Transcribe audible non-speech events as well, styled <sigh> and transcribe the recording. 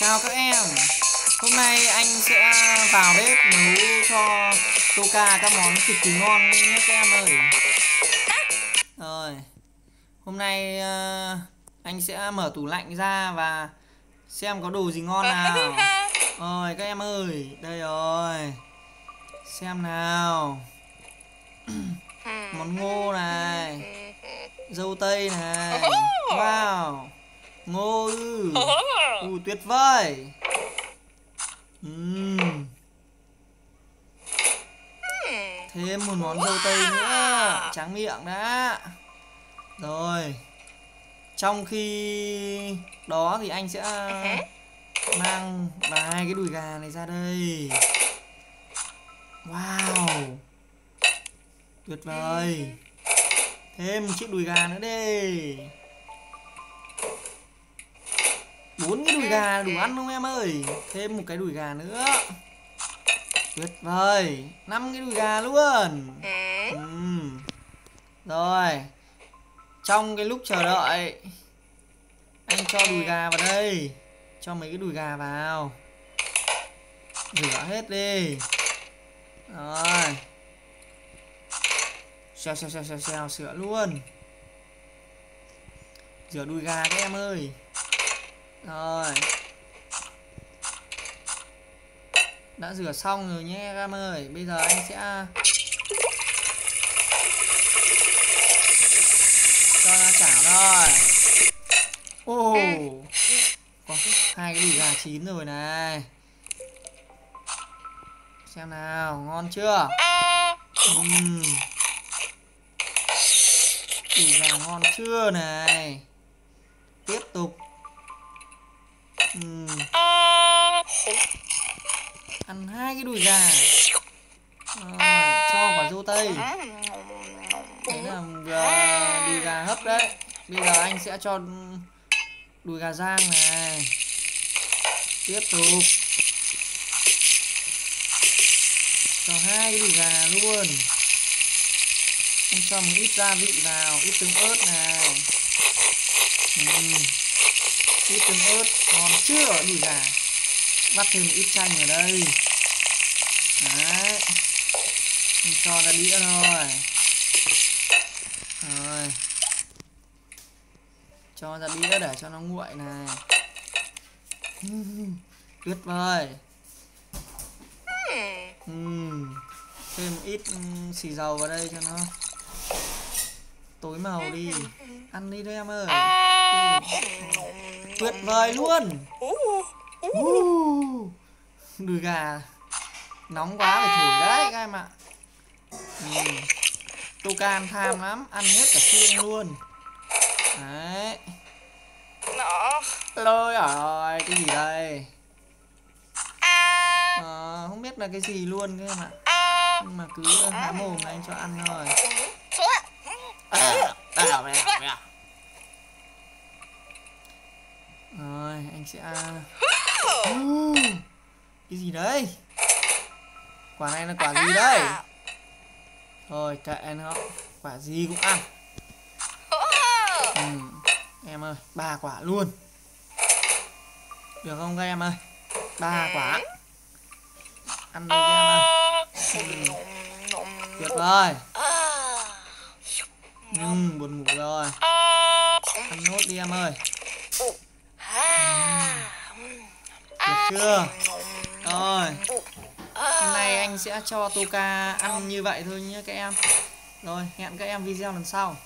Chào các em. Hôm nay anh sẽ vào bếp nấu cho Toka các món cực kỳ ngon nhé các em ơi. Rồi. Hôm nay ờ, anh sẽ mở tủ lạnh ra và xem có đồ gì ngon nào. Rồi các em ơi Đây rồi. Xem nào. <coughs> Món ngô này. <laughs> Dâu tây này. Wow Ngô ư. Ui tuyệt vời. Ừm. Thêm một món dâu tây nữa. Tráng miệng đã. Rồi. Trong khi đó thì anh sẽ mang vài cái đùi gà này ra đây. Wow. Tuyệt vời. Thêm một chiếc đùi gà nữa đi bốn cái đùi gà đủ ăn không em ơi thêm một cái đùi gà nữa tuyệt vời năm cái đùi gà luôn uhm. rồi trong cái lúc chờ đợi anh cho đùi gà vào đây cho mấy cái đùi gà vào rửa hết đi rồi xèo xèo xèo xèo xèo sửa luôn rửa đùi gà các em ơi rồi. Đã rửa xong rồi nhé các em ơi. Bây giờ anh sẽ Cho ra chảo rồi Ồ oh. Có hai cái đùi gà chín rồi này. Xem nào Ngon chưa? Uhm. Đùi gà ngon chưa này Tiếp tục uhm. ăn hai cái đùi gà rồi, đây, đấy là đùi gà hấp đấy. Bây giờ anh sẽ cho đùi gà rang này. Tiếp tục. Cho hai cái đùi gà luôn. Anh cho một ít gia vị vào ít tương ớt này. Uhm ít tương ớt ngon chưa? Đùi gà. Vắt thêm một ít chanh ở đây. Đấy mình cho ra đĩa thôi. Rồi. Cho ra đĩa để cho nó nguội này. <laughs> Tuyệt vời. Uhm. thêm ít ừ, xì dầu vào đây cho nó tối màu đi. Ăn đi đấy em ơi. Tuyệt vời luôn. Uh, đùi gà nóng quá phải thổi đấy các em ạ ừ. tô can tham lắm ăn hết cả xương luôn. Đấy. Lôi rồi cái gì đây? À, không biết là cái gì luôn các em ạ. Nhưng mà cứ há mồm là anh cho ăn thôi. À, à, mẹ, mẹ. Rồi anh sẽ uh, Cái gì đấy? Quả này là quả gì đây Thôi kệ nó Quả gì cũng ăn. Ừ. Em ơi ba quả luôn. Được không các em ơi? Ba quả. Ăn đi các em ơi. Ừ. Tuyệt vời. Ừ, Buồn ngủ rồi. Ăn nốt đi em ơi. Được chưa? Rồi anh sẽ cho Toka ăn như vậy thôi nhé các em. Rồi, hẹn các em video lần sau.